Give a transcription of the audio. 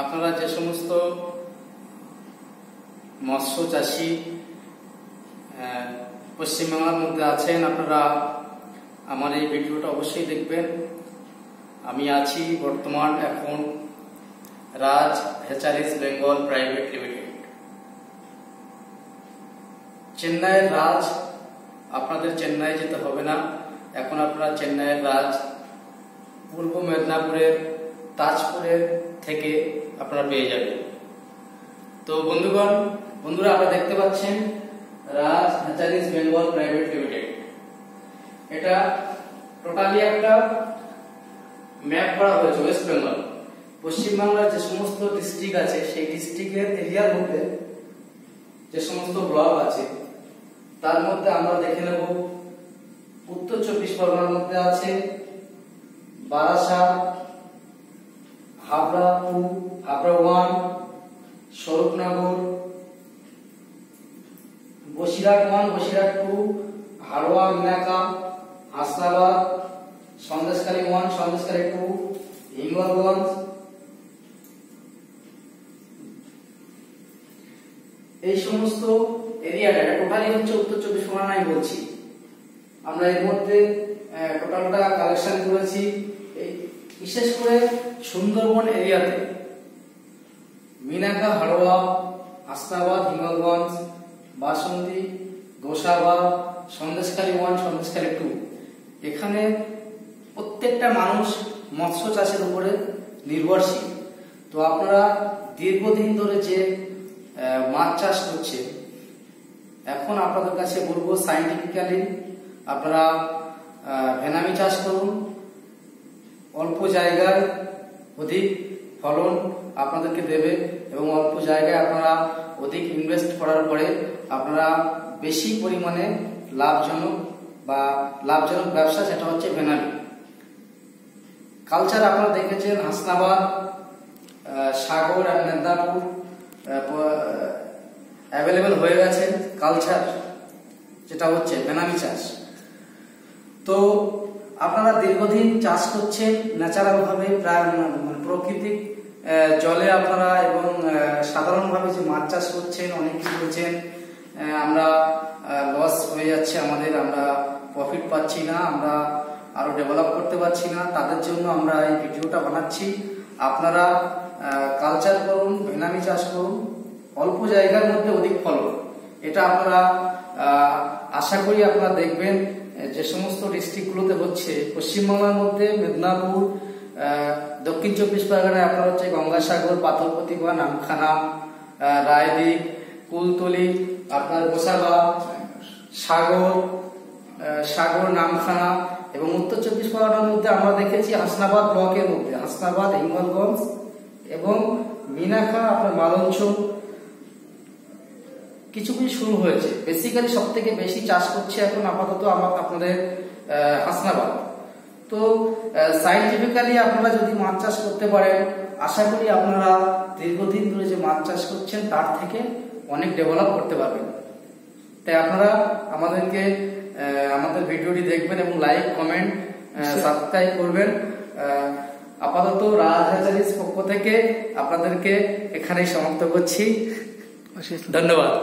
আপনারা যে সমস্ত মৎস্য চাষি পশ্চিমবাংলার মধ্যে আছেন, আপনারা আমার এই ভিডিওটা অবশ্যই দেখবেন। আমি আছি বর্তমান এখন Raj Hatcheries Bengal Private Limited. চেন্নাইয়ের রাজ, আপনাদের চেন্নাই যেতে হবে না। এখন আপনারা চেন্নাইয়ের রাজ, পূর্ব মেদিনীপুরের, তাজপুরের থেকে আপনারা পেয়ে যাবেন। তো বন্ধুগণ, বন্ধুরা, আপনারা দেখতে পাচ্ছেন Raj Hatcheries Bengal Private Limited. এটা টোটালি একটা ম্যাপ করা হয়েছে ওয়েস্ট বেঙ্গল পশ্চিমবাংলার যে সমস্ত ডিস্ট্রিক্ট আছে, সেই ডিস্ট্রিক্টের এরিয়ার মধ্যে যে সমস্ত ব্লক আছে, তার মধ্যে আমরা দেখে নেব উত্তর চব্বিশ পরগনার মধ্যে আছে Barasat Habra two Habra one, Swarupnagar, Basirhat one, Basirhat two, Haroa, Minakha, Hasnabad Sandeshkhali one Sandeshkhali two, Hingalganj. এই সমস্ত এরিয়াটা টোটালি হচ্ছে উত্তর চব্বিশ পরগনায় বলছি। আমরা এর মধ্যে টোটালটা কালেকশন করেছি। বিশেষ করে সুন্দরবন এরিয়াতে মিনাকা, হাড়োয়া হাসনাবাদ হিমালগঞ্জ, বাসন্তী গোসাবাদ সন্দেশকারী ওয়ান সন্দেশকারী টু। এখানে প্রত্যেকটা মানুষ মৎস্য চাষের উপরে নির্ভরশীল। তো আপনারা দীর্ঘদিন ধরে যে মাছ চাষ করছে এখন আপনাদের কাছে বলব সাইন্টিফিক্যালি আপনারা ভেনামি চাষ করুন অল্প জায়গায় অধিক ফলন আপনাদেরকে দেবে এবং অল্প জায়গায় আপনারা অধিক ইনভেস্ট করার পরে আপনারা বেশি পরিমাণে লাভজনক বা লাভজনক ব্যবসা সেটা হচ্ছে ভেনামি কালচার আপনারা দেখেছেন, হাসনাবাদ সাগর আর মেদিনীপুর অ্যাভেলেবেল হয়ে গেছে কালচার যেটা হচ্ছে বেনামি চাষ। তো আপনারা দীর্ঘদিন চাষ করছেন ন্যাচারাল ভাবে প্রায় মানে প্রাকৃতিক জলে আপনারা এবং সাধারণভাবে যে মাছ চাষ করছেন অনেক কিছু আহ, আমরা লস হয়ে যাচ্ছে আমাদের আমরা প্রফিট পাচ্ছি না আমরা আরও ডেভেলপ করতে পারছি না তাদের জন্য আমরা এই ভিডিওটা বানাচ্ছি। আপনারা কালচার করুন ভেনামি চাষ করুন অল্প জায়গার মধ্যে অধিক ফলন। এটা আপনারা আশা করি আপনারা দেখবেন। যে সমস্ত ডিস্ট্রিক্টগুলোতে হচ্ছে পশ্চিমবাংলার মধ্যে মেদিনীপুর দক্ষিণ চব্বিশ পরগনায় আপনার হচ্ছে গঙ্গাসাগর পাথরপতিবা নামখানা আহ, রায়দিক কুলতলি আপনার গোসাবা সাগর সাগর নামখানা এবং উত্তর চব্বিশ পরগনার মধ্যে আমরা দেখেছি হাসনাবাদ ব্লকের মধ্যে হাসনাবাদ হিঙ্গলগঞ্জ এবং মিনাখা আপনার মালঞ্চ কিছু কিছু শুরু হয়েছে। বেসিক্যালি সব থেকে বেশি চাষ করছে এখন আপাতত আমার আপনাদের আহ, হাসনাবাদ। তো সাইন্টিফিক্যালি আপনারা যদি মাছ চাষ করতে পারেন আশা করি আপনারা দীর্ঘদিন ধরে যে মাছ চাষ করছেন তার থেকে অনেক ডেভেলপ করতে পারবেন। তাই আপনারা আমাদেরকে আমাদের ভিডিওটি দেখবেন এবং লাইক কমেন্ট সাবস্ক্রাইব করবেন। আহ, আপাতত রাজ হাজারিস পক্ষ থেকে আপনাদেরকে এখানেই সমাপ্ত করছি। ধন্যবাদ।